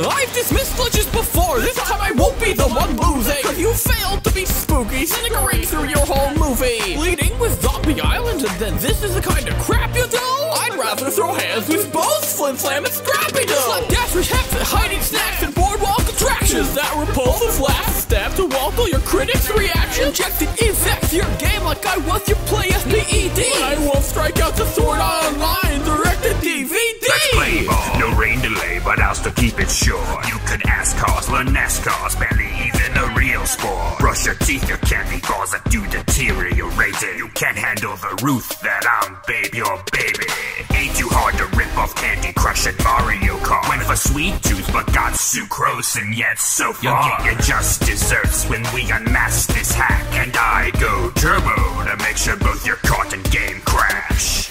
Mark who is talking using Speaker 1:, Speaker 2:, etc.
Speaker 1: I've dismissed glitches before, this time I won't be the one losing! You failed to be spooky, snickering through your whole movie! Leading with Zombie Island, and then this is the kind of crap you do? I'd rather throw hands with both Flim Flam and Scrappy Doo! Slapdash hacks at hiding snacks and boardwalk attractions that repulsive last step to walkle your critics' reaction! Injected infect your game like I was to
Speaker 2: keep it sure. You could ask cars, learn NASCARs, barely even a real sport. Brush your teeth, your candy claws that do deteriorate it. You can't handle the Ruth that I'm, babe, your baby. Ain't you hard to rip off Candy Crush and Mario Kart? Went for sweet tooth, but got sucrose, and yet so far. You get your just desserts when we unmask this hack, and I go turbo to make sure both your cart and game crash.